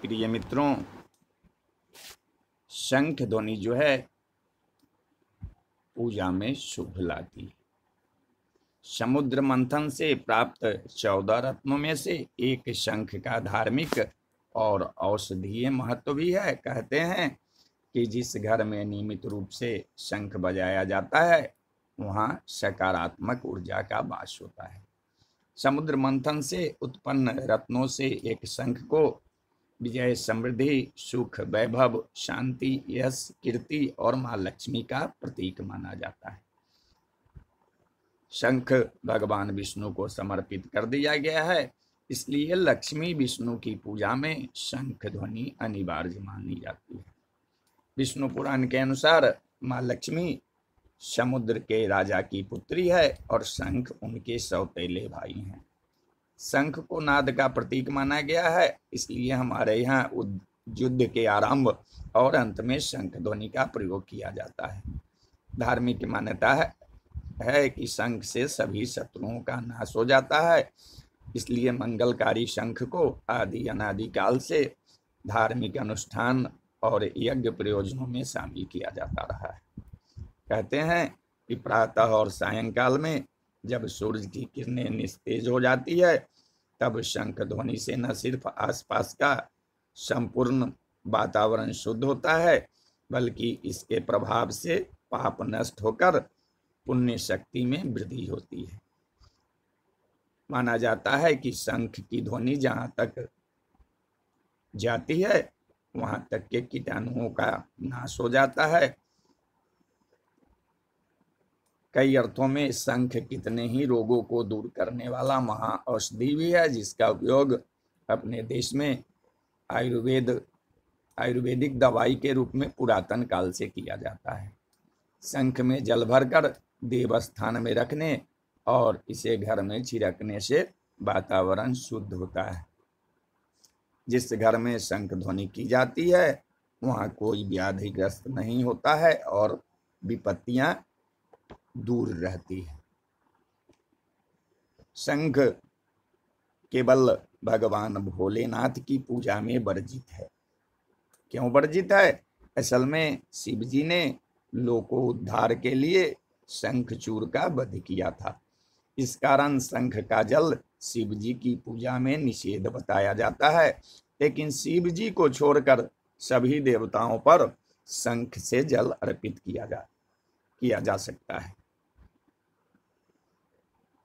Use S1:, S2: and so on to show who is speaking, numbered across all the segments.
S1: प्रिय मित्रों, शंख ध्वनि जो है, पूजा में शुभ लाती समुद्र मंथन से प्राप्त चौदह रत्नों में से एक शंख का धार्मिक और औषधीय महत्व भी है। कहते हैं कि जिस घर में नियमित रूप से शंख बजाया जाता है, वहाँ सकारात्मक ऊर्जा का वास होता है। समुद्र मंथन से उत्पन्न रत्नों से एक शंख को विजय समृद्धि, सुख, वैभव, शांति, यश, कीर्ति और माँ लक्ष्मी का प्रतीक माना जाता है। शंख भगवान विष्णु को समर्पित कर दिया गया है। इसलिए लक्ष्मी विष्णु की पूजा में शंख ध्वनि अनिवार्य मानी जाती है। विष्णु पुराण के अनुसार माँ लक्ष्मी समुद्र के राजा की पुत्री है और शंख उनके सौतेले भाई हैं। शंख को नाद का प्रतीक माना गया है इसलिए हमारे यहाँ युद्ध के आरंभ और अंत में शंख ध्वनि का प्रयोग किया जाता है। धार्मिक मान्यता है, है कि शंख से सभी शत्रुओं का नाश हो जाता है इसलिए मंगलकारी शंख को आदि अनादिकाल से धार्मिक अनुष्ठान और यज्ञ प्रयोजनों में शामिल किया जाता रहा है। कहते हैं कि प्रातः और सायंकाल में जब सूरज की किरणें निस्तेज हो जाती है, तब शंख ध्वनि से न सिर्फ़ आसपास का संपूर्ण वातावरण शुद्ध होता है, बल्कि इसके प्रभाव से पाप नष्ट होकर पुण्य शक्ति में वृद्धि होती है। माना जाता है कि शंख की ध्वनि जहाँ तक जाती है, वहाँ तक के कीटाणुओं का नाश हो जाता है कई अर्थों में शंख कितने ही रोगों को दूर करने वाला महा औषधि भी है, जिसका उपयोग अपने देश में आयुर्वेद, आयुर्वेदिक दवाई के रूप में पुरातन काल से किया जाता है। शंख में जल भरकर देवस्थान में रखने और इसे घर में छिड़कने से वातावरण शुद्ध होता है। जिस घर में शंख ध्वनि की जाती है, वहाँ कोई व्याधिग्रस्त नहीं होता है और विपत्तियाँ दूर रहती है। शंख केवल भगवान भोलेनाथ की पूजा में वर्जित है। क्यों वर्जित है? असल में शिव जी ने लोको उद्धार के लिए शंखचूर का वध किया था। इस कारण शंख का जल शिव जी की पूजा में निषेध बताया जाता है। लेकिन शिव जी को छोड़कर सभी देवताओं पर शंख से जल अर्पित किया जा किया जा सकता है।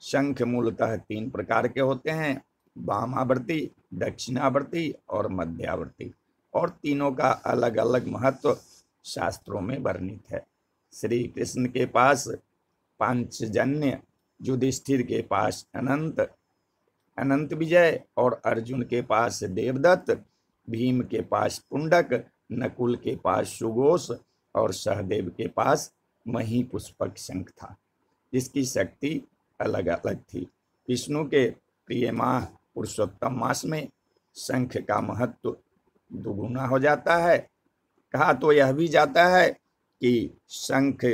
S1: शंख मूलतः तीन प्रकार के होते हैं वामावर्ती दक्षिणावर्ती और मध्यावर्ती। और तीनों का अलग अलग महत्व शास्त्रों में वर्णित है। श्री कृष्ण के पास पांचजन्य युधिष्ठिर के पास अनंत अनंत विजय और अर्जुन के पास देवदत्त, भीम के पास पुंडक, नकुल के पास सुगोष और सहदेव के पास मही पुष्पक शंख था। जिसकी शक्ति अलग अलग थी। विष्णु के प्रिय माह पुरुषोत्तम मास में शंख का महत्व दुगुना हो जाता है। कहा तो यह भी जाता है कि शंख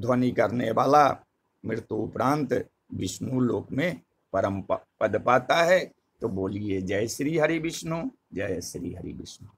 S1: ध्वनि करने वाला मृत्यु उपरांत विष्णु लोक में परम पद पाता है। तो बोलिए, जय श्री हरि विष्णु, जय श्री हरि विष्णु।